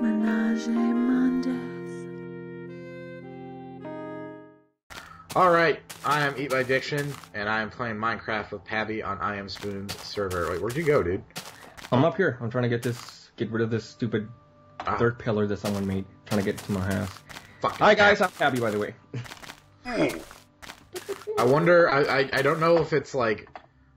Menage Mondays. All right, I am Eat My Diction, and I am playing Minecraft with Pabbie on IAmSp00n's server. Wait, where'd you go, dude? I'm up here. I'm trying to get this, get rid of this stupid Ah, third pillar that someone made. Trying to get to my house. fuck. Hi guys, I'm Pabbie by the way. I wonder. I, I I don't know if it's like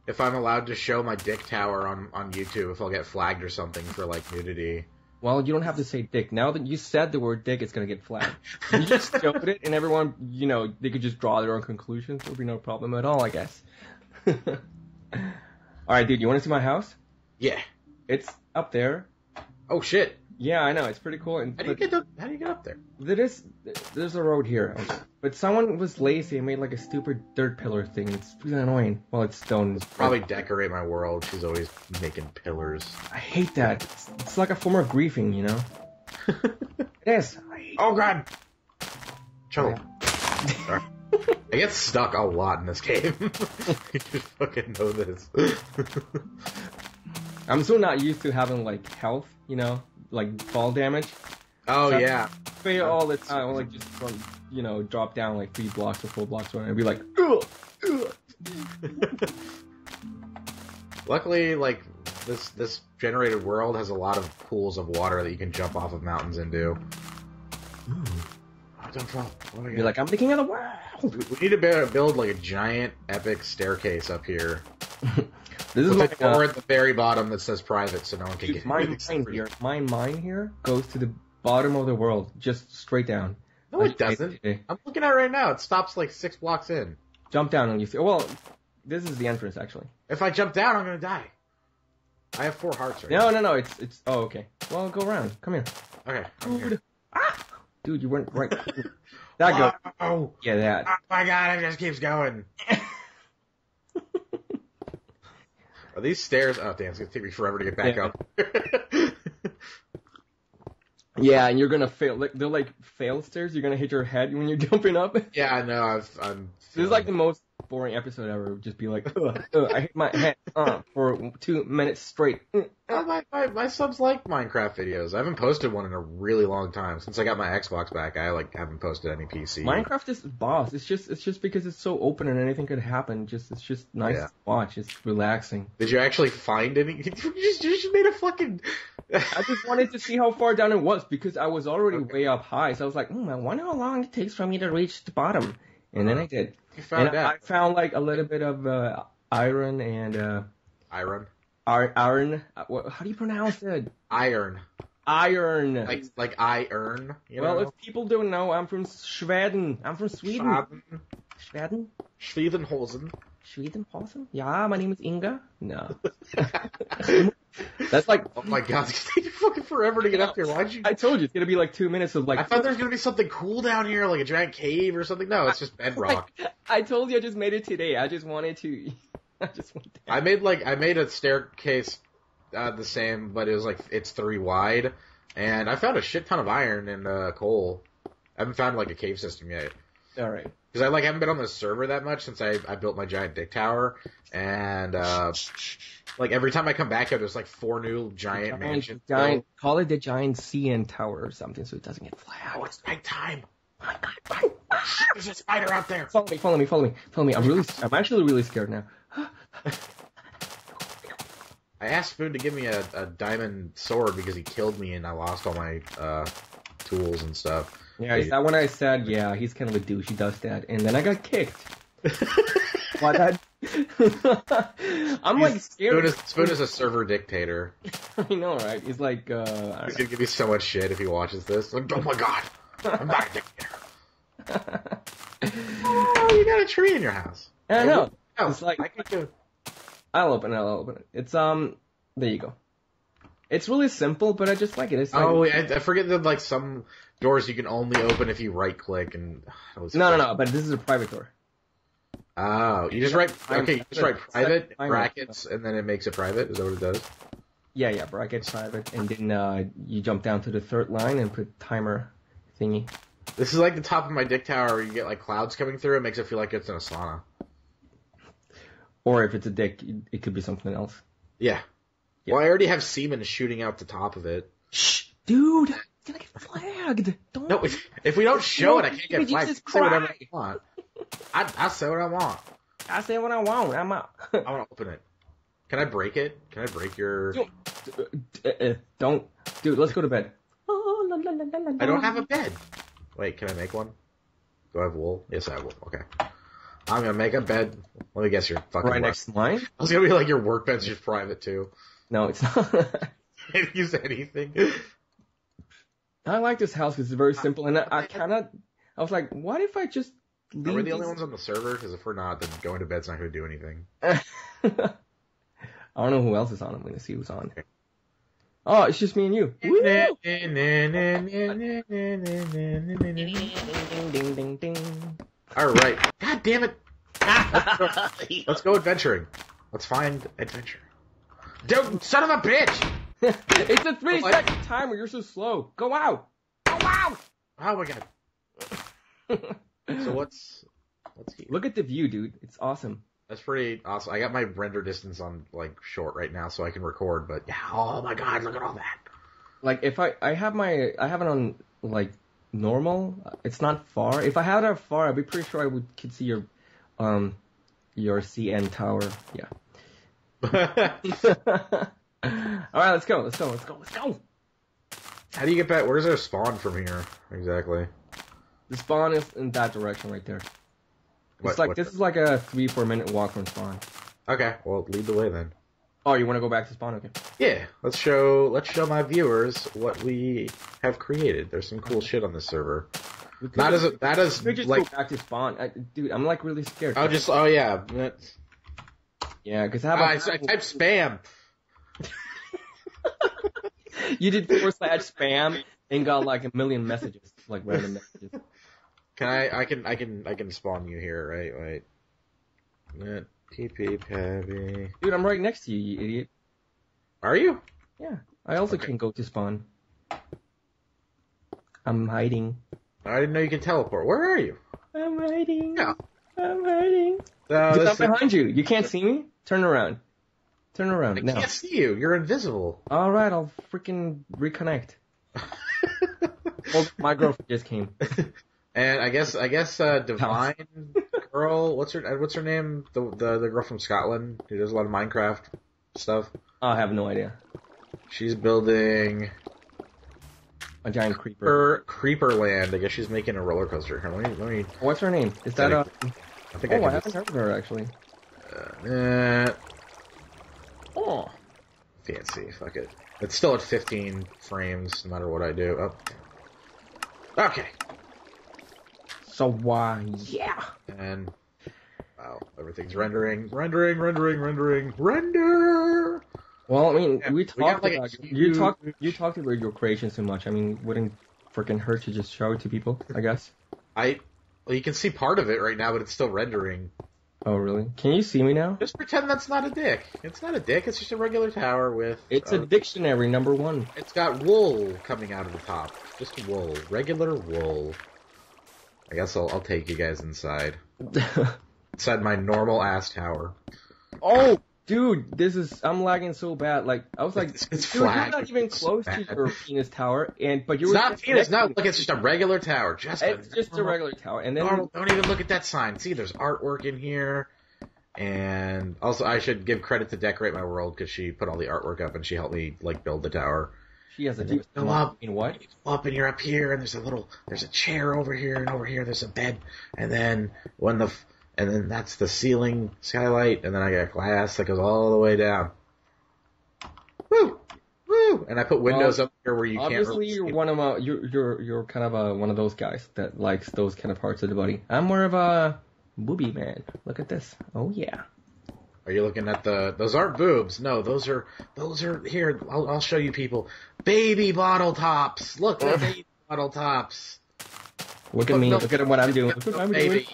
if I'm allowed to show my dick tower on on YouTube if I'll get flagged or something for like nudity. Well, you don't have to say dick. Now that you said the word dick, it's gonna get flagged. You just showed it, and everyone, you know, they could just draw their own conclusions. There'll be no problem at all, I guess. all right, dude. You want to see my house? Yeah. It's up there. Oh shit. Yeah, I know. It's pretty cool. And How do you get up, How do you get up there? there is there's a road here, but someone was lazy and made like a stupid dirt pillar thing. It's really annoying. Well, it's stone. Probably decorate my world. She's always making pillars. I hate that. It's, it's like a form of griefing, you know. It is. Oh god. Choke. I get stuck a lot in this game. you just fucking know this. I'm still not used to having like health, you know, like fall damage. oh So- yeah. Fail all the time. Like just from, you know drop down like three blocks or four blocks, and I'd be like, ugh, ugh. Luckily, like this this generated world has a lot of pools of water that you can jump off of mountains into. Oh, don't fall. Oh God. like, I'm the king of the world. we need to build like a giant epic staircase up here. This is With my door uh, at the very bottom that says private, so no one can dude, get my in. mine here. My mine here goes to the bottom of the world, just straight down. No, it doesn't. I'm looking at it right now. It stops like six blocks in. Jump down and you see. Well, this is the entrance actually. If I jump down, I'm gonna die. I have four hearts right No, no, no. It's it's. Oh, okay. Well, go around. Come here. Okay. I'm here. Dude. Ah! Dude, you went right. that go. Oh, Yeah, that. oh my god, it just keeps going. Are these stairs? Oh, damn, it's gonna take me forever to get back Yeah. up. Yeah, and you're gonna fail. Like they're like fail stairs. You're gonna hit your head when you're jumping up. Yeah, I know. I've, I'm. is like the most boring episode ever. Just be like, ugh, ugh, I hit my head uh, for two minutes straight. Mm, Oh, my, my my subs like Minecraft videos. I haven't posted one in a really long time since I got my Xbox back. I like haven't posted any PC. Minecraft is boss. It's just it's just because it's so open and anything could happen. Just it's just nice Yeah. to watch. It's relaxing. Did you actually find any? You just, you just made a fucking. I just wanted to see how far down it was because I was already Okay. way up high. So I was like, hmm, I wonder how long it takes for me to reach the bottom. And then I did. You found and out. I found like a little bit of uh, iron and uh, Iron. iron. uh, How do you pronounce it? Iron. Iron. Like like I earn. You well, know? if people don't know, I'm from Sweden. I'm from Sweden. Schwaben. Sweden? Schwedenhosen. Sweden, Yeah, my name is Inga. No. That's like Oh my god, it's gonna take you fucking forever to get up here. Why'd you? I told you, it's gonna be like two minutes of like. I thought there was gonna be something cool down here, like a giant cave or something. No, it's just bedrock. I told you I just made it today. I just wanted to. I just wanted. I made like I made a staircase uh, the same, but it was like it's three wide, and I found a shit ton of iron and uh, coal. I haven't found like a cave system yet. All right. Because I like haven't been on the server that much since I, I built my giant dick tower, and uh, like every time I come back here, there's like four new giant, mansions. giant. Call it the giant CN tower or something, so it doesn't get flat. Oh, flagged. it's nighttime. God, There's a spider out there. Follow me, follow me, follow me, follow me. I'm really, I'm actually really scared now. I asked Spoon to give me a, a diamond sword because he killed me and I lost all my uh, tools and stuff. Yeah, is that when I said, yeah, he's kind of a douche. He does that, and then I got kicked. Why that? I'm like Spoon scared. is, Spoon is a server dictator. I know, right? He's like, uh, He's gonna give me so much shit if he watches this. Like, oh my god, I'm not a dictator. Oh, you got a tree in your house. I know. Oh, It's like- I could do. I'll open it. I'll open it. It's um. There you go. It's really simple, but I just like it. It's like, Oh, I, I forget that like some doors you can only open if you right click and. no, no, no. But this is a private door. Oh, you just write. Okay, you just write private brackets and then it makes it private. Is that what it does? Yeah, yeah. brackets private, and then uh, you jump down to the third line and put timer thingy. This is like the top of my dick tower where you get like clouds coming through. It makes it feel like it's in a sauna. Or if it's a dick, it could be something else. Yeah. Yeah. Well, I already have semen shooting out the top of it. Shh, dude. gonna get flagged. Don't. No, if, if we don't show it, I can't get flagged. Jesus Say whatever I Christ. want. I, I say what I want. I say what I want. I'm out. I want to open it. Can I break it? Can I break your? Don't, uh, uh, don't, dude. Let's go to bed. Oh, I don't have a bed. Wait, can I make one? Do I have wool? Yes, I have wool. Okay. I'm gonna make a bed. Let me guess your fucking. right work- next line. I was gonna be like your workbench is private too. No, it's not. Can't use anything. I like this house because it's very simple, and I, I kind of, I was like, what if I just leave? Are we the only ones on the server? Because if we're not, then going to bed's not gonna do anything. I don't know who else is on. I'm gonna see who's on. Oh, it's just me and you. Woo! Ding, ding, ding, ding. All right. God damn it. Let's go adventuring. Let's find adventure. Dude, son of a bitch! it's a three Oh, I- timer. You're so slow. Go out. Go out. Oh my god. So what's what's here? Look at the view, dude. It's awesome. That's pretty awesome. I got my render distance on like short right now, so I can record. But yeah, oh my god, look at all that. Like if I I have my I have it on like normal. It's not far. If I had it far, I'd be pretty sure I would could see your um your CN tower. Yeah. All right, let's go. Let's go. Let's go. Let's go. How do you get back? Where's our spawn from here exactly? The spawn is in that direction right there. What- it's like this is like a three four minute walk from spawn. Okay, well lead the way then. Oh, you want to go back to spawn? Okay. Yeah, let's show let's show my viewers what we have created. There's some cool shit on this server. Not as just- a, that is we could just like go back to spawn, I, dude. I'm like really scared. oh just oh yeah. that's- yeah, because how Ah, I, about I typed spam. you did forward slash spam and got like a million messages, like random messages. Can I? I can. I can. I can spawn you here. Right. Wait. Net TP heavy. Dude, I'm right next to you, you idiot. Are you? Yeah, I also Okay. can go to spawn. I'm hiding. I didn't know you could teleport. Where are you? I'm hiding. Yeah. I'm hiding. Uh, Dude, this I'm behind you. You can't see me? Turn around. Turn I around now. can't see you. You're invisible. Alright, I'll freaking reconnect. Oh, my girlfriend just came. and I guess. I guess. Uh, Divine girl. What's her? uh, What's her name? The the the girl from Scotland who does a lot of Minecraft stuff. I have no idea. She's building A giant creeper. her creeper land. I guess she's making a roller coaster. Here, let me. Let me. What's her name? Is that uh? I think Oh, I, I haven't just. heard of her actually. Uh, Oh. fancy. Fuck it. It's still at 15 frames, no matter what I do. Oh. Okay. So why? yeah. And wow, everything's rendering, rendering, rendering, rendering, render. Well, I mean, Yeah, we we got, talked like, about you talk you talked about your creations so much. I mean, wouldn't freaking hurt to just show it to people? I guess. I, well, you can see part of it right now, but it's still rendering. Oh, really? Can you see me now? Just pretend that's not a dick. It's not a dick. It's just a regular tower with. It's uh, a dictionary number one. It's got wool coming out of the top. Just wool, regular wool. I guess I'll, I'll take you guys inside. Inside my normal ass tower. oh, dude, this is I'm lagging so bad. Like I was like, It's- it's dude, flat. you're not even It's close to your penis tower, and but you It's were not penis. No, look, it's just a regular tower. Just a, It's just a regular tower, and then normal. Don't even look at that sign. See, there's artwork in here. And also, I should give credit to Decorate My World because she put all the artwork up and she helped me like build the tower. she has a deep. go up. In what? Up and you're up here, and there's a little, there's a chair over here, and over here there's a bed, and then when the, and then that's the ceiling skylight, and then I got glass that goes all the way down. Woo, woo, and I put windows Well, up here where you can't. Obviously, you're one of a you're you're you're kind of a one of those guys that likes those kind of parts of the body. I'm more of a booby man. Look at this. Oh yeah. Are you looking at the? Those aren't boobs. No, those are those are here. I'll, I'll show you people. Baby bottle tops. Look, baby bottle tops. Look at me. no, Look at what I'm doing. Look what I'm baby.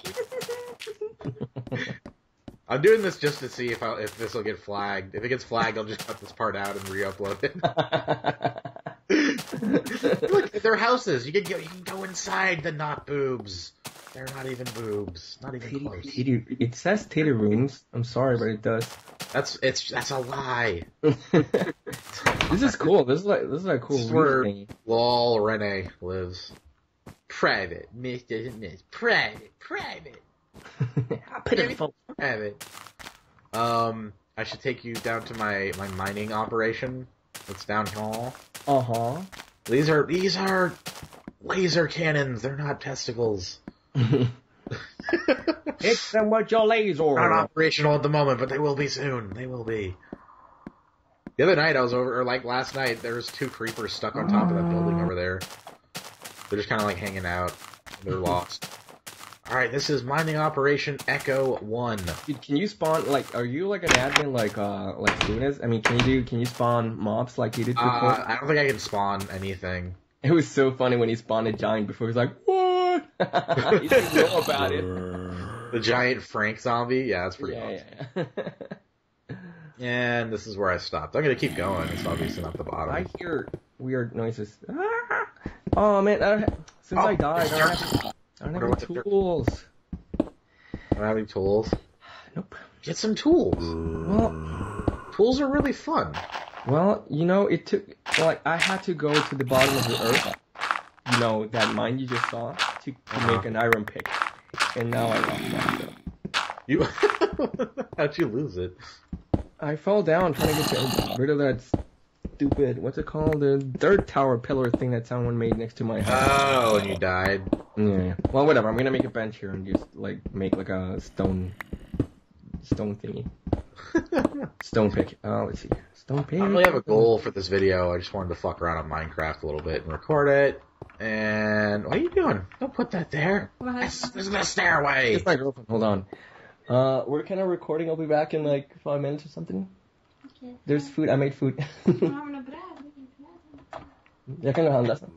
I'm doing this just to see if I, if this will get flagged. If it gets flagged, I'll just cut this part out and re-upload it. Look, they're houses. You can go. You can go inside the not boobs. They're not even boobs. Not even close. Titty- it says titty rooms. I'm sorry, but it does. That's it's that's a lie. Dude, It's a This is cool. This is like this is like cool This is where-. Lol, Renee lives. Private, Miss doesn't miss. Private, private, Pitiful. private. Um, I should take you down to my my mining operation. It's down here. Uh huh. These are these are laser cannons. They're not testicles. Hit them with your laser. Not operational at the moment, but they will be soon. They will be. The other night I was over, or like last night, there was two creepers stuck on top of that building over there. They're just kind of like hanging out. They're lost. All right, this is mining operation Echo One. Dude, can you spawn like? Are you like an admin like uh like Sunas? I mean, can you do? Can you spawn mobs like you did before? Uh, I don't think I can spawn anything. It was so funny when he spawned a giant before. He was like, "What?" he didn't know about it. The giant Frank zombie. Yeah, that's pretty Yeah, awesome. yeah. And this is where I stopped. I'm gonna keep going. It's obviously not the bottom. I hear weird noises. Ah! Oh man, I don't ha- since Oh, I died, I don't have, I don't have any tools. I don't have any tools. Nope. Get some tools. Well, Tools are really fun. well, you know, it took like I had to go to the bottom of the earth. You know that mine you just saw to, to Uh-huh. make an iron pick, and now I lost that. So. You how'd you lose it? I fell down trying to get rid of that stupid what's it called the third tower pillar thing that someone made next to my house. Oh, and you died. Yeah. Well, whatever. I'm gonna make a bench here and just like make like a stone, stone thingy, stone pick. Oh, let's see. Stone I pick. don't really have a goal for this video. I just wanted to fuck around on Minecraft a little bit and record it. And what are you doing? Don't put that there. That's, this is the stairway. It's my girlfriend. Hold on. Uh, we're kind of recording. I'll be back in like five minutes or something. Okej. There's food. I made food. Jag kan ha handla sen.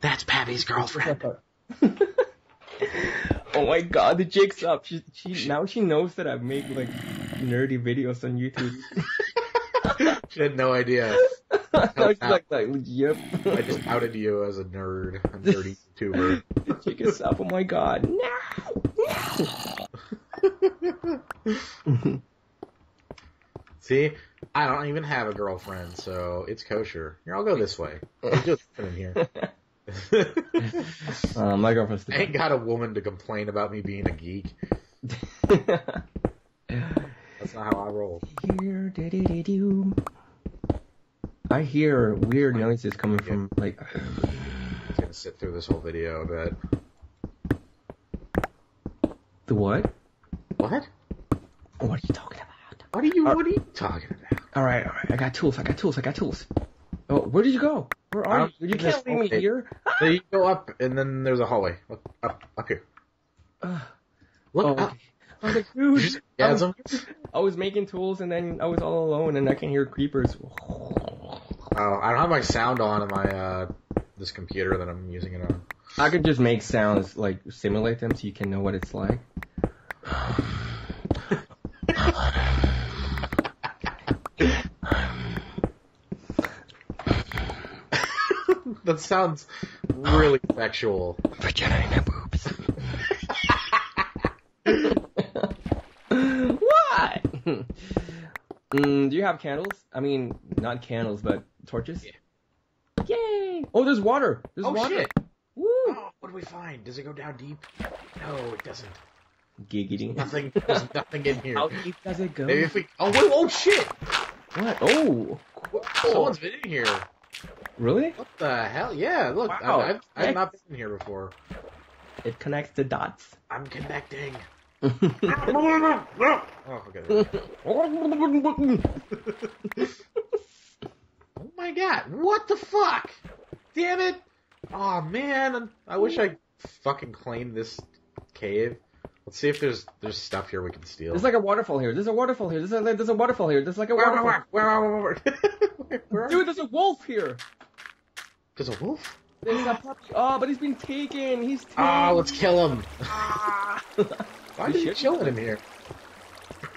That's Pabbie's girlfriend. oh my god, the jig's up. She, she now she knows that I've made like nerdy videos on YouTube. she had no idea. now she's like, like, yep. I just outed you as a nerd, a nerdy YouTuber. the jig is up. Oh my god, no, no. See, I don't even have a girlfriend, so it's kosher. Here, I'll go this way. There's just in here. uh, my girlfriend's I ain't got a woman to complain about me being a geek. That's not how I roll. Here. I hear weird noises coming from like. It's gonna sit through this whole video, I bet. The what? What? What are you talking about? What are you? What are you talking about? All right, all right. I got tools. I got tools. I got tools. Oh, where did you go? Where are don't you? You can't leave me here. So you go up, and then there's a hallway. Look up, up here. Uh, Look oh, up. I was like, dude, I was, I was making tools and then I was all alone and I can hear creepers. Oh, I don't have my sound on in my uh this computer that I'm using it on. I could just make sounds like simulate them so you can know what it's like. that sounds really sexual. Vagina boobs. what? Mm, do you have candles? I mean, not candles, but torches. Yeah. Yay! Oh, there's water. There's Oh water. shit! Woo! Oh, what do we find? Does it go down deep? No, it doesn't. Giggity. Nothing. There's nothing in here. How deep does it go? Maybe if we. Oh wait! Oh shit! What? Oh, Someone's been in here. Really? What the hell? Yeah, look, Wow. I've, I've, I've not been here before. It connects the dots. I'm connecting. oh Oh, okay. Oh my god, what the fuck? Damn it! Oh man, I wish I fucking claimed this cave. Let's see if there's there's stuff here we can steal. There's like a waterfall here. There's a waterfall here. There's a there's a waterfall here. There's like a waterfall. where, where, where, where, where, where are Dude, there's a wolf here. There's a wolf? There's a puppy. Oh, but he's been taken. He's taken. Oh, let's kill him. Ah. Why are you should- him here?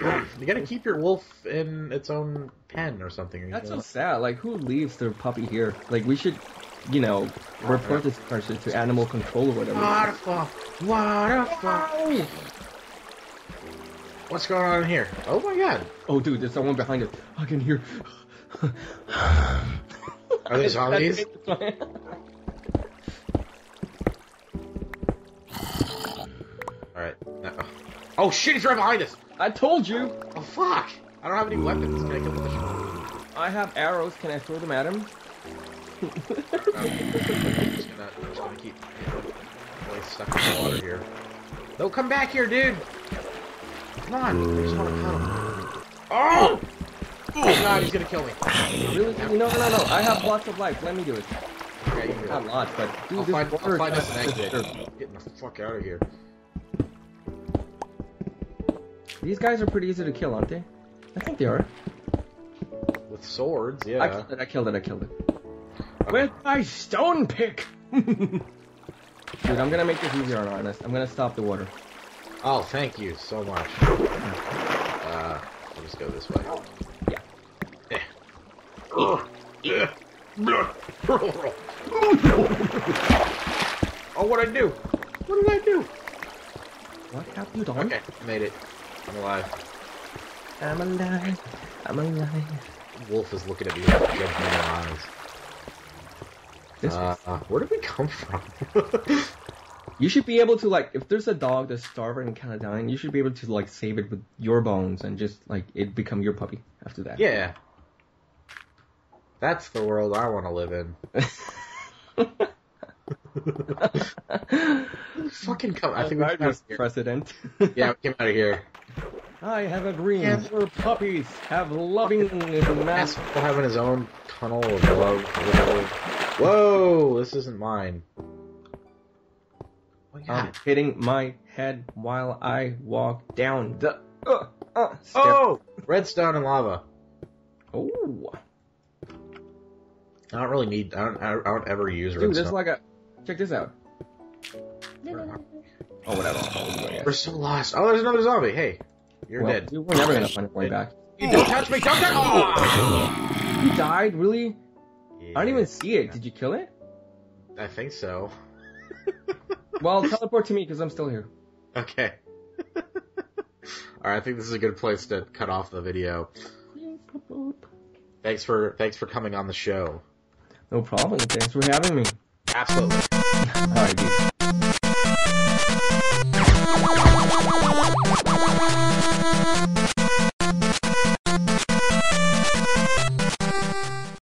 you gotta keep your wolf in its own pen or something. That's so sad. Like, who leaves their puppy here? Like, we should, you know, report this person to animal control or whatever. What the fuck? What the fuck? What's going on here? Oh my god. Oh, dude, there's someone behind us. I can hear. Are they zombies? Alright. No. Oh shit, he's right behind us! I told you. Oh fuck! I don't have any weapons. Can I kill the I have arrows. Can I throw them at him? I'm just gonna, I'm just gonna keep really stuck in the water here. No, come back here, dude! Come on, I just wanna him. Oh! Oh god, he's gonna kill me. Really? No, no, no. I have lots of life. Let me do it. Okay, you can Not lots, but dude, I'll find, I'll find us an exit. Getting the fuck out of here. These guys are pretty easy to kill, aren't they? I think they are. With swords, yeah. I killed it. I killed it. I killed it. With my stone pick. Dude, I'm gonna make this easier on Honest. I'm gonna stop the water. Oh, thank you so much. Uh, I'll just go this way. Yeah. Eh. Ugh. Eh. Oh, what'd I do? What did I do? What have you done? Okay, I made it. I'm alive. I'm alive. I'm alive. Wolf is looking at me with judgmental eyes. This Uh, uh, where did we come from? You should be able to like, if there's a dog that's starving and kind of dying, you should be able to like save it with your bones and just like it become your puppy after that. yeah. That's the world I want to live in. Fucking come! I think we I came out of here. president. Yeah, we came out of here. I have a dream Yeah. where puppies have loving mass. Asshole having his own tunnel of love. love. Whoa! This isn't mine. What you I'm hitting my head while I walk down the uh, uh. Oh! Redstone and lava. Oh, I don't really need. I don't. I don't ever use redstone. dude, this is like a. Check this out. We're Oh, whatever. Oh, yeah. We're so lost. Oh, there's another zombie. Hey, you're well, dead. We're never gonna find a way back. You don't touch me, Doctor! Oh! You died, really? Yeah. I don't even see it. Did you kill it? I think so. well, teleport to me because I'm still here. Okay. Alright, I think this is a good place to cut off the video. Thanks for thanks for coming on the show. No problem. Thanks for having me. Absolutely. Alright, dude.